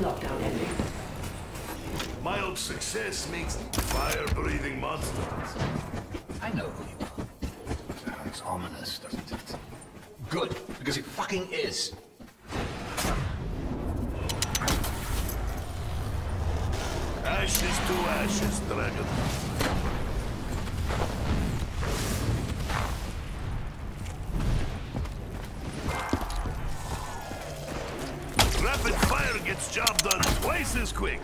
lockdown ending. Mild success makes fire-breathing monsters. I know who you are. Sounds ominous, doesn't it? Good, because it fucking is. Ashes to ashes, dragon. Rapid fire gets job done twice as quick.